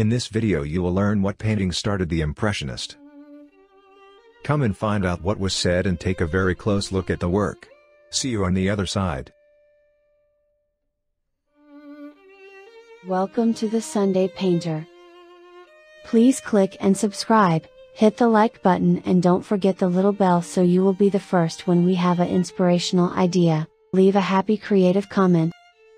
In this video you will learn what painting started the Impressionist. Come and find out what was said and take a very close look at the work. See you on the other side. Welcome to the Sunday Painter. Please click and subscribe, hit the like button and don't forget the little bell so you will be the first when we have an inspirational idea. Leave a happy creative comment.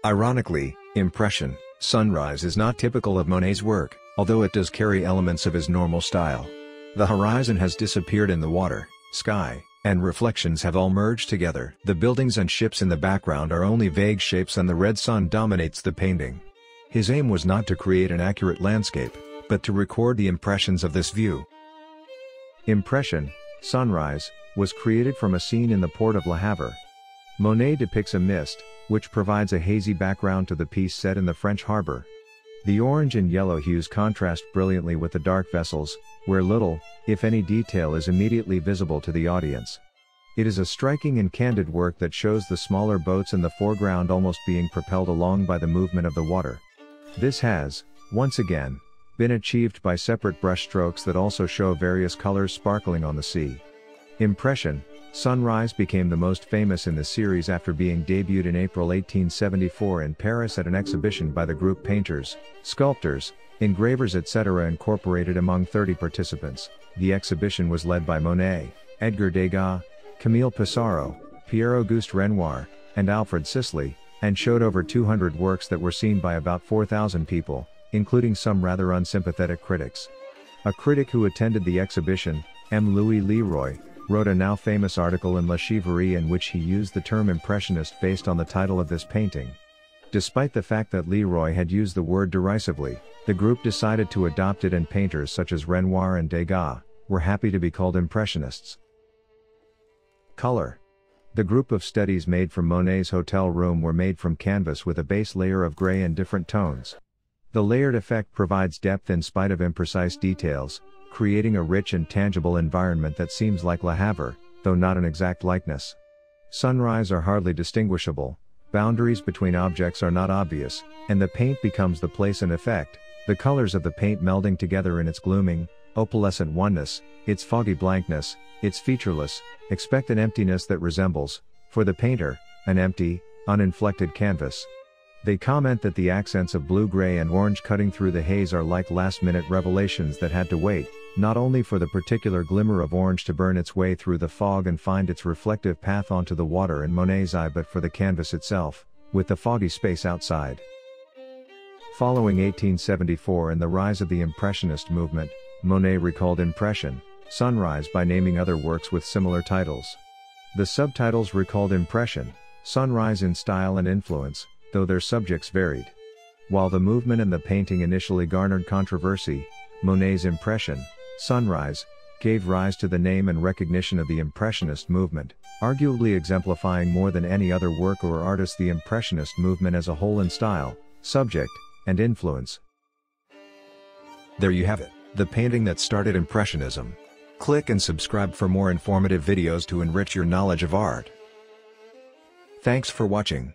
Ironically, Impression, Sunrise is not typical of Monet's work, although it does carry elements of his normal style. The horizon has disappeared in the water, sky, and reflections have all merged together. The buildings and ships in the background are only vague shapes and the red sun dominates the painting. His aim was not to create an accurate landscape, but to record the impressions of this view. Impression, Sunrise, was created from a scene in the port of Le Havre. Monet depicts a mist, which provides a hazy background to the piece set in the French harbor. The orange and yellow hues contrast brilliantly with the dark vessels, where little, if any detail is immediately visible to the audience. It is a striking and candid work that shows the smaller boats in the foreground almost being propelled along by the movement of the water. This has, once again, been achieved by separate brushstrokes that also show various colors sparkling on the sea. Impression, Sunrise became the most famous in the series after being debuted in April 1874 in Paris at an exhibition by the group painters, sculptors, engravers etc. incorporated among 30 participants. The exhibition was led by Monet, Edgar Degas, Camille Pissarro, Pierre-Auguste Renoir, and Alfred Sisley, and showed over 200 works that were seen by about 4,000 people, including some rather unsympathetic critics. A critic who attended the exhibition, M. Louis Leroy, wrote a now famous article in La Charivari in which he used the term Impressionist based on the title of this painting. Despite the fact that Leroy had used the word derisively, the group decided to adopt it and painters such as Renoir and Degas, were happy to be called Impressionists. Color. The group of studies made from Monet's hotel room were made from canvas with a base layer of gray and different tones. The layered effect provides depth in spite of imprecise details, creating a rich and tangible environment that seems like Le Havre, though not an exact likeness. Sunrise are hardly distinguishable, boundaries between objects are not obvious, and the paint becomes the place and effect, the colors of the paint melding together in its glooming, opalescent oneness, its foggy blankness, its featureless, expectant emptiness that resembles, for the painter, an empty, uninflected canvas. They comment that the accents of blue gray and orange cutting through the haze are like last minute revelations that had to wait, not only for the particular glimmer of orange to burn its way through the fog and find its reflective path onto the water in Monet's eye but for the canvas itself, with the foggy space outside. Following 1874 and the rise of the Impressionist movement, Monet recalled Impression, Sunrise by naming other works with similar titles. The subtitles recalled Impression, Sunrise in style and influence, though their subjects varied. While the movement and the painting initially garnered controversy, Monet's Impression, Sunrise, gave rise to the name and recognition of the Impressionist movement, arguably exemplifying more than any other work or artist the Impressionist movement as a whole in style, subject, and influence. There you have it, the painting that started Impressionism. Click and subscribe for more informative videos to enrich your knowledge of art. Thanks for watching.